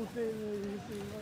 我被的人欺了